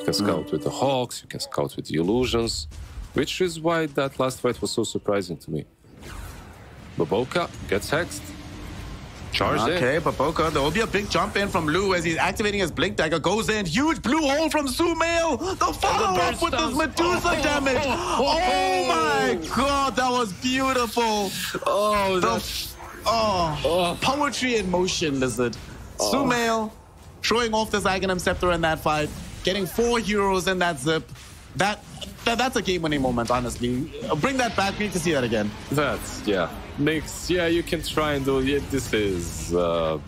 You can scout with the Hawks, you can scout with the Illusions, which is why that last fight was so surprising to me. Baboka gets hexed. Charged Okay, in. but Boca, there will be a big jump in from Lou as he's activating his Blink Dagger. Goes in, huge blue hole from Sumail. The follow up with this. Medusa Oh, damage. oh, Oh, oh, my god, that was beautiful. Oh, The, that's... oh, Oh. poetry in motion, Lizard. Sumail showing off this Aghanim Scepter in that fight, getting four heroes in that zip. That, that that's a game-winning moment, honestly. Bring that back. We need to see that again. That's, yeah. Makes, yeah, you can try and do, yeah, this is uh,